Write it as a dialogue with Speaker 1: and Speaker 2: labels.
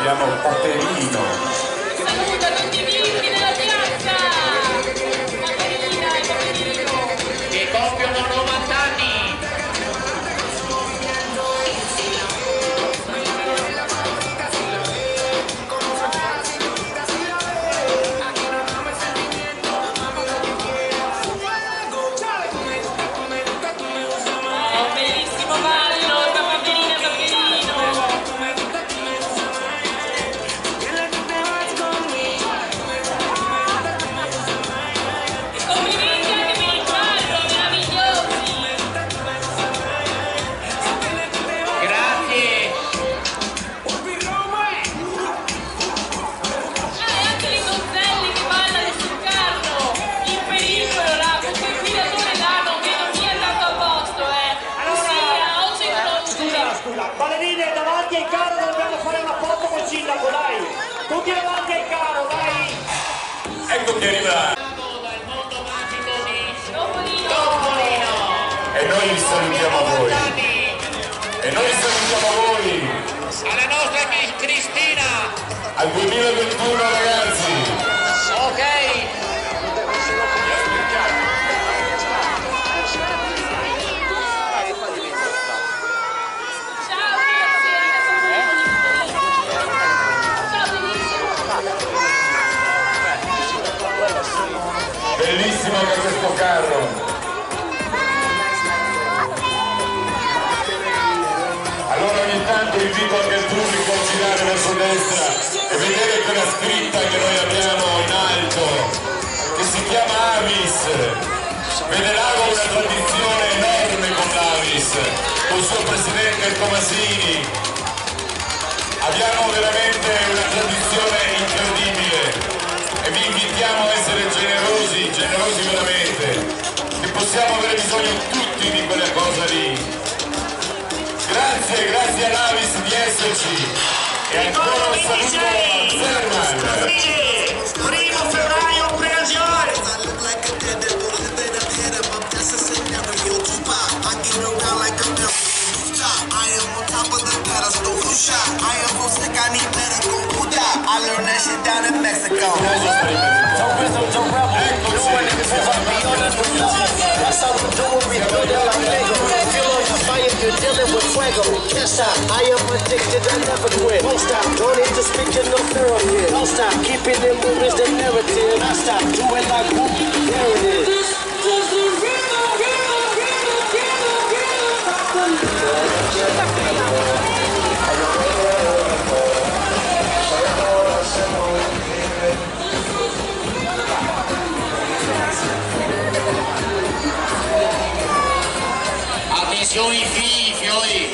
Speaker 1: abbiamo Paperino.
Speaker 2: Scusa, ballerine davanti ai carro dobbiamo fare una foto col sindaco, dai! Tutti davanti ai carro, dai!
Speaker 1: Ecco che arriva
Speaker 3: Dal mondo magico di
Speaker 4: Topolino!
Speaker 1: E noi vi salutiamo a voi.
Speaker 3: 90 anni.
Speaker 1: E noi salutiamo voi
Speaker 3: Alla nostra Cris- Cristina.
Speaker 1: al 2021 ragazzi. Bellissimo questo carro. Allora ogni tanto invito anche il pubblico a girare verso destra e vedere quella scritta che noi abbiamo in alto, che si chiama Avis. Vedelago ha una tradizione enorme con l'Avis, con il suo presidente Tomasini. Possiamo avere bisogno tutti di quella cosa lì. Grazie, grazie all'Avis di esserci e ancora un saluto a Zerman.
Speaker 2: Primo febbraio, occasione!
Speaker 5: I a a a am shot? I am so sick, I need medical. I learned that shit down in Mexico.
Speaker 6: I am addicted, I never quit. Won't stop, don't need to speak to no therapist. Don't stop, keeping it moving is the narrative. I stop, do
Speaker 3: Fiori, figli, fiori.